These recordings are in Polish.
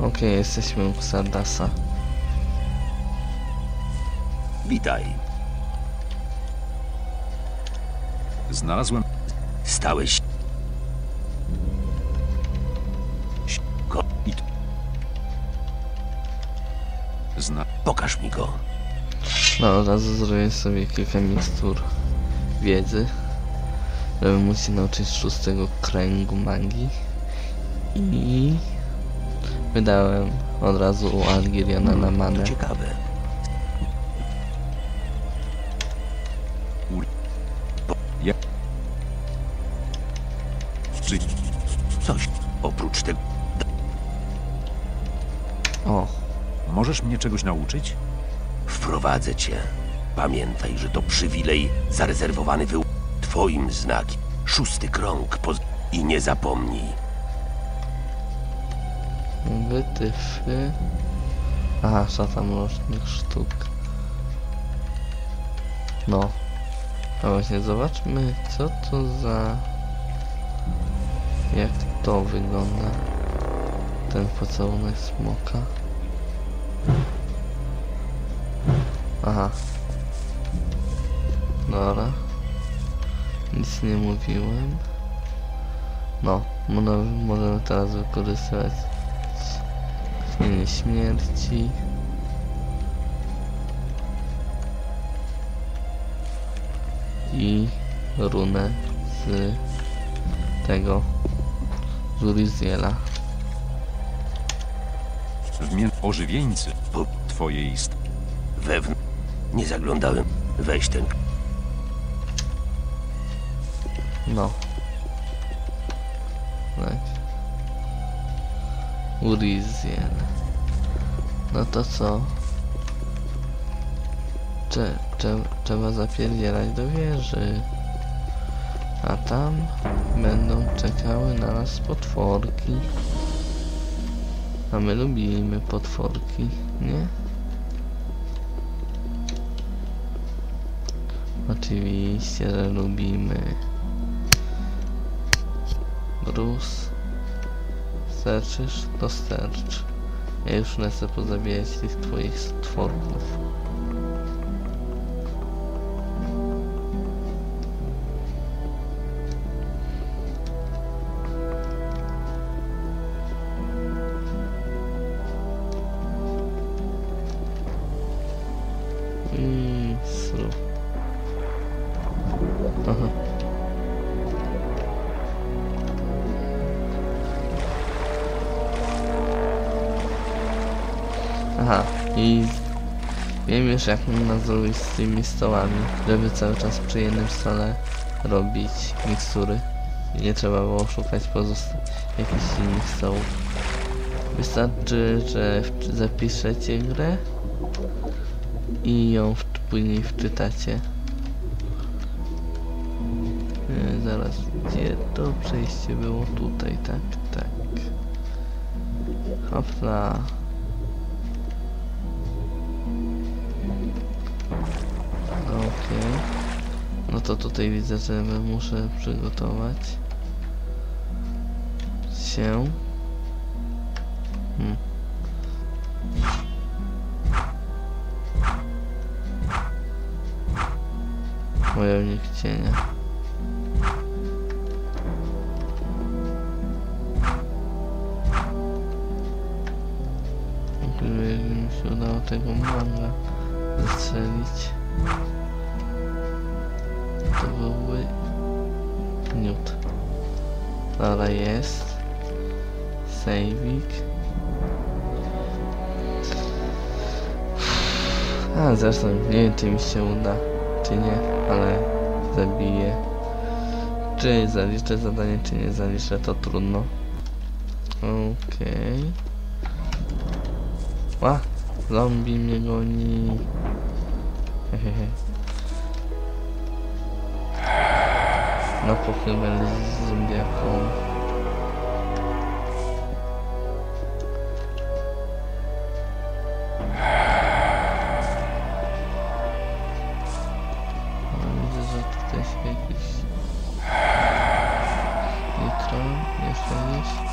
Okej, jesteśmy u Xardasa. Witaj. Znalazłem. Stałeś... Zna... Pokaż mi go. No, od razu zrobię sobie kilka mikstur wiedzy, żeby móc się nauczyć szóstego kręgu magii. I wydałem od razu u Algiriana na manę. To ciekawe. Coś oprócz tego. O, Możesz mnie czegoś nauczyć? Wprowadzę cię. Pamiętaj, że to przywilej zarezerwowany wył... Twoim znakiem. Szósty krąg. Poz... I nie zapomnij. Wytyfy. Aha, szata mrocznych sztuk. No. A właśnie zobaczmy, co to za... Jak to wygląda? Ten pocałunek smoka. Aha. Dobra. Nic nie mówiłem. No, mo- możemy teraz wykorzystywać Tchnienie śmierci. I runę z tego Zuriziela. W mię... Ożywieńcy. Po... Twojej ist... Wewn... Nie zaglądałem. Weź ten... No. Uriziel. No to co? Cze, cze, trzeba zapierdzielać do wieży. A tam będą czekały na nas potworki. A my lubimy potworki, nie? Oczywiście, że lubimy. Bruce. Sterczysz? To stercz. Ja już lecę pozabijać tych twoich stworków. Sru. Aha. Aha, i wiem już jak można zrobić z tymi stołami, żeby cały czas przy jednym stole robić mikstury. Nie trzeba było szukać jakichś innych stołów. Wystarczy, że zapiszecie grę i ją w- później wczytacie. E, zaraz, gdzie to przejście było? Tutaj, tak, tak. Hopla. Okej. No to tutaj widzę, że muszę przygotować się. Hmm. Wojownik cienia. Gdyby mi się udało tego manga zastrzelić, byłby Newt. Dobra, jest. Saving. A zresztą nie wiem czy mi się uda, czy nie, ale zabiję. Czy zaliczę zadanie, czy nie zaliczę, to trudno. Okej. Ła, zombie mnie goni. Hehehe. Na pochybę z zombiaką. Ale widzę, że tutaj się jakiś... Nitro, jeszcze gdzieś.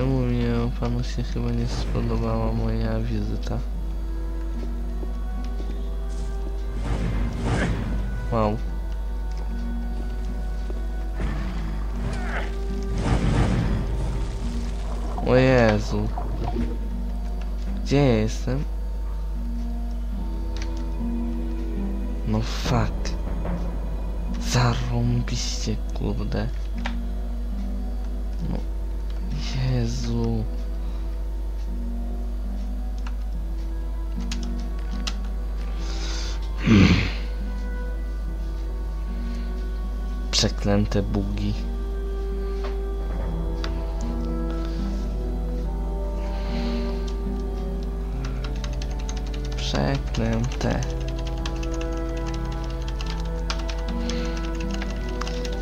Do mnie... panu się chyba nie spodobała moja wizyta. Wow. O Jezu. Gdzie ja jestem? No fuck. Zarąbiście, kurde. Jezu. Przeklęte bugi. Przeklęte.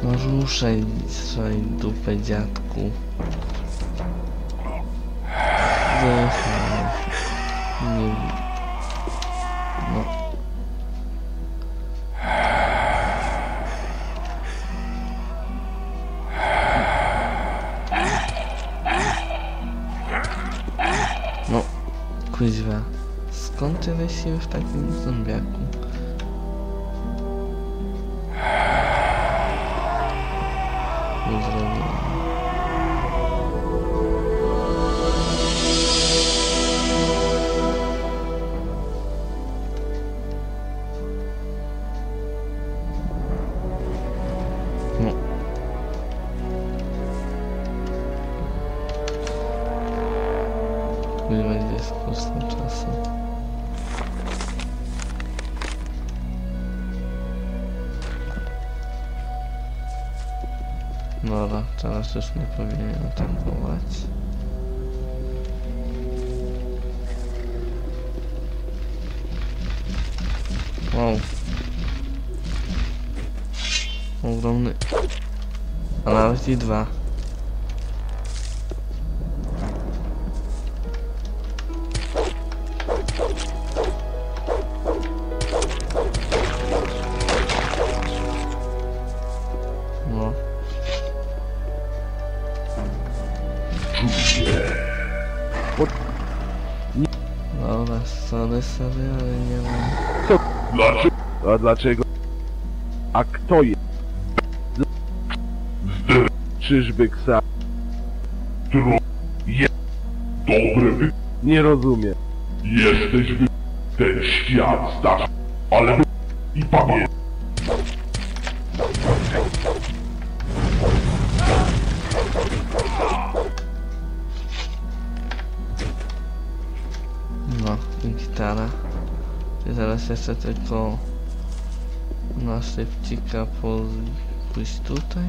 No ruszaj, ruszaj dupę dziadku. Wychaj. Nie... No. No, kuźwa. Skąd tyle siły w takim zombiaku? Nie będzie kosztem czasu. Dobra, teraz już nie powinien atakować. Wow. Ogromny. A nawet i dwa. Sorry, ale nie mam. Dlaczego? A dlaczego? A kto jest? Czyżby ksa? Tro... jest dobry wy... Nie rozumiem. Jesteś wy... Ten świat znasz, ale wy... I pamiętaj. I gitara. I teraz jeszcze tylko na szybcika po... pójść tutaj.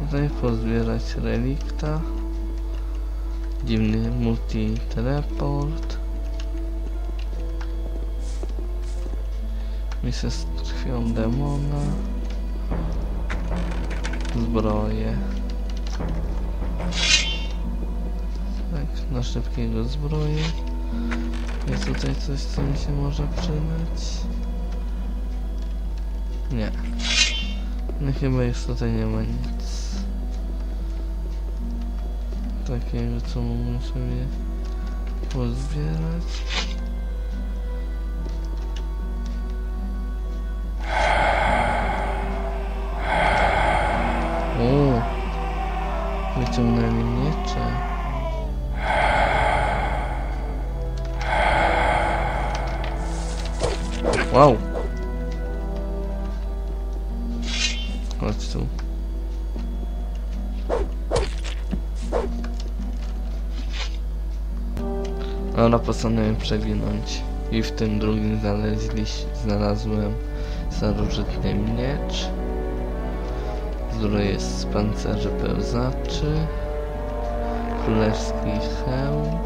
Tutaj pozbierać relikta. Dziwny multi-teleport. Misja z krwią demona. Zbroje. Tak, na szybkiego zbroje. Jest tutaj coś, co mi się może przydać? Nie. No chyba już tutaj nie ma nic takiego, co mógłbym sobie pozbierać. Wyciągnęli miecze. Wow. Chodź tu. Ona postanowiłem przewinąć i w tym drugim znaleźliś, znalazłem starożytny miecz, Zdroje jest z pancerzy pełzaczy. Królewski hełm.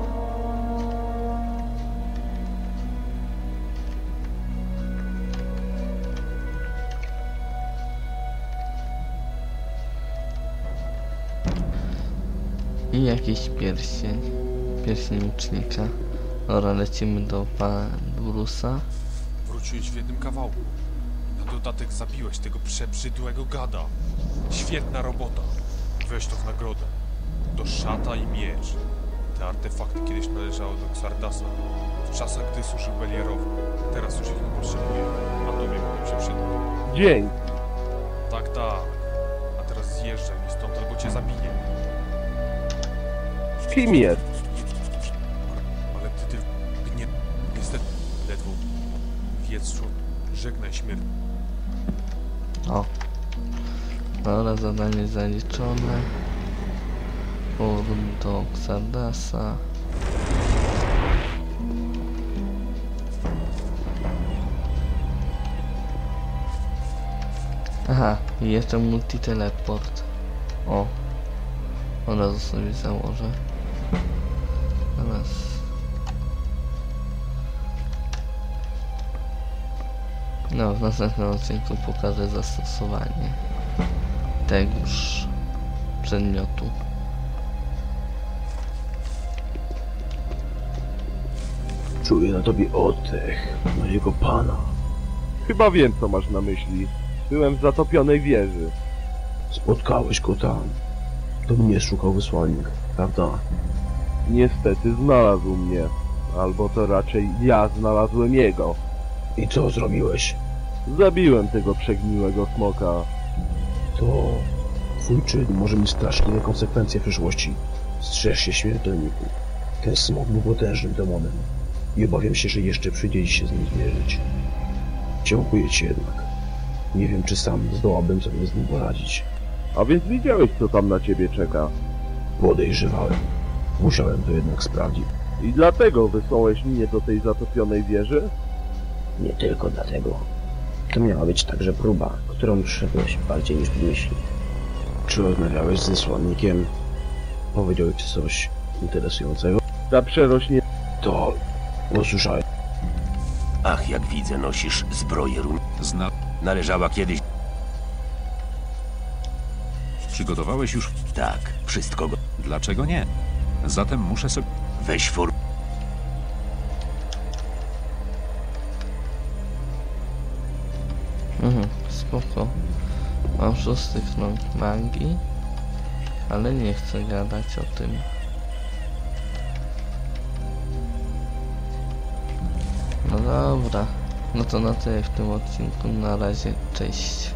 I jakiś pierścień. Pierścień łucznika. Dobra, lecimy do pana Burusa. Wróciłeś w jednym kawałku. Dodatek zabiłeś tego przebrzydłego gada. Świetna robota. Weź to w nagrodę. To szata i miecz. Te artefakty kiedyś należały do Xardasa. W czasach, gdy służył Belierowi. Teraz już ich nie potrzebuje. A tobie mogą się przydać. Dzień. Tak, tak. A teraz zjeżdżaj mi stąd, albo cię zabiję. Kim jest? Zadanie zaliczone. Powrót do Xardasa. Aha, i jeszcze multiteleport. O. Od razu sobie założę. No, w następnym odcinku pokażę zastosowanie tegoż przedmiotu. Czuję na tobie oddech mojego pana. Chyba wiem, co masz na myśli. Byłem w zatopionej wieży. Spotkałeś go tam. To mnie szukał wysłannik, prawda? Niestety znalazł mnie. Albo to raczej ja znalazłem jego. I co zrobiłeś? Zabiłem tego przegniłego smoka. To twój czyn może mieć straszliwe konsekwencje w przyszłości. Strzeż się śmiertelniku. Ten smok był potężnym demonem. I obawiam się, że jeszcze przyjdzie ci się z nim zmierzyć. Dziękuję ci jednak. Nie wiem, czy sam zdołałbym sobie z nim poradzić. A więc widziałeś, co tam na ciebie czeka. Podejrzewałem. Musiałem to jednak sprawdzić. I dlatego wysłałeś mnie do tej zatopionej wieży? Nie tylko dlatego. To miała być także próba, którą przyszedłeś bardziej niż myśli. Czy rozmawiałeś z wysłannikiem? Powiedział ci coś interesującego? Ta przerośnie... To usłyszałem. Ach, jak widzę, nosisz zbroję run. Zna... Należała kiedyś... Przygotowałeś już... Tak, wszystko go... Dlaczego nie? Zatem muszę sobie... Weź for... spoko. Mam szósty krąg magii, ale nie chcę gadać o tym. No dobra, no to na tyle w tym odcinku. Na razie, cześć.